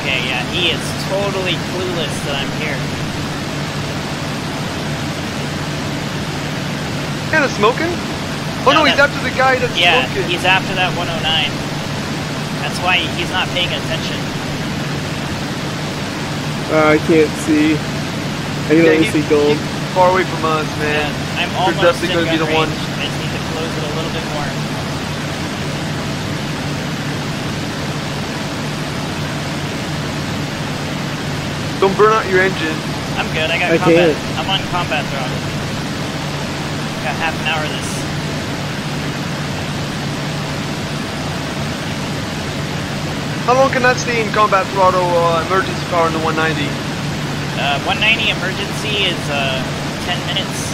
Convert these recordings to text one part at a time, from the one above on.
Okay, yeah, he is totally clueless that I'm here. Kind of smoking? Oh No, no, he's after the guy that's Yeah, smoking. he's after that 109. That's why he's not paying attention. Uh, I can't see. I can Yeah, only see gold. he's far away from us, Yeah, man. I'm They're definitely in gonna be gun the one. I just need to close it a little bit more. Don't burn out your engine. I'm good. I got I combat. can't. I'm on combat throttle. Got half an hour of this. How long can that stay in combat throttle uh, emergency power in the 190? Uh, 190 emergency is uh, 10 minutes.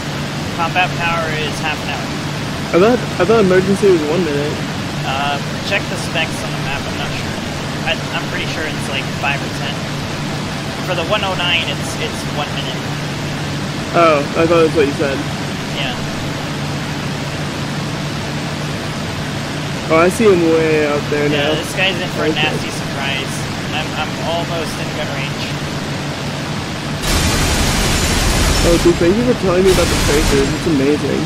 Combat power is half an hour. I thought I thought emergency was one minute. Uh, check the specs on the map. I'm not sure. I, I'm pretty sure it's like five or 10. For the 109, it's it's one minute. Oh, I thought that's what you said. Yeah. Oh, I see him way out there Yeah, now. this guy's in for a Okay. nasty surprise. I'm, I'm almost in gun range. Oh, dude, thank you for telling me about the tracers. It's amazing.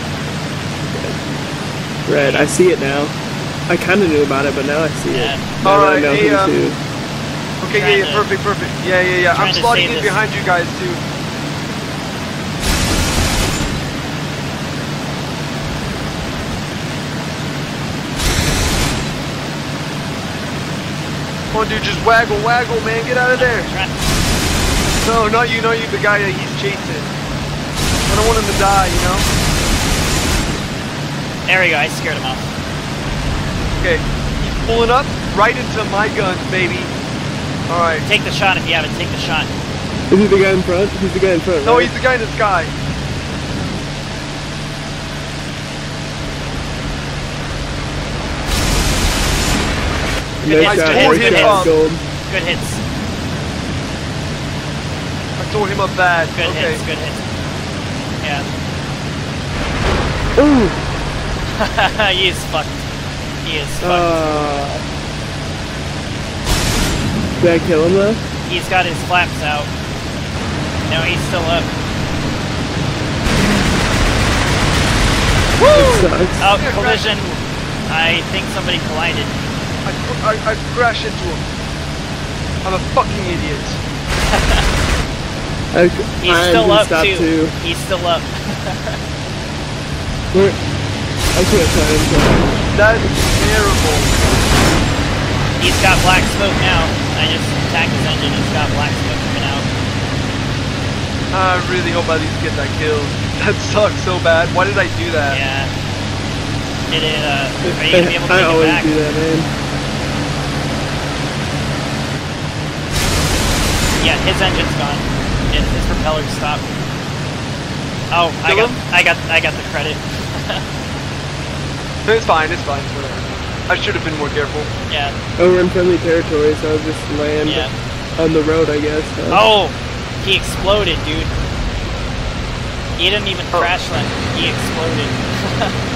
Red, I see it now. I kind of knew about it, but now I see Yeah. it. Now that I Alright, know hey, who um, to. Okay, yeah, yeah, perfect, perfect. Yeah, yeah, yeah. I'm slotting in this. behind you guys too. Come on, dude, just waggle, waggle, man. Get out of there. No, not you, not you. The guy that he's chasing. I don't want him to die, you know? There we go. I scared him off. Okay. He's pulling up right into my guns, baby. Alright. Take the shot if you haven't. Take the shot. Is he the guy in front? He's the guy in front, No, right? he's the guy in the sky. Good Nice hits, shot, good hits, nice good him shot, up. hits. gold. Good hits. I tore him up bad. Good okay. hits. Good hits. Yeah. Ooh! he is fucked. He is fucked. Uh, did I kill him though? he's got his flaps out. No, he's still up. It sucks. Oh, Yeah, collision. I think somebody collided. I, I, I crashed into him. I'm a fucking idiot. I, He's I'm still gonna up too. too. He's still up. Where? I can't find him. That is terrible. He's got black smoke now. I just attacked his engine. and He's got black smoke coming out. I really hope I at least get that kill. That sucks so bad. Why did I do that? Yeah. Did it? Uh, are you gonna be able to I it always back? do that, man. Yeah, his engine's gone. His, his propeller's stopped. Oh, I got, him? I got, I got the credit. It's fine, it's fine, it's whatever. I should have been more careful. Yeah, Oh, we're in friendly territory, so I'll just land yeah. on the road, I guess. huh? Oh, he exploded, dude. He didn't even Oh. crash land. He exploded.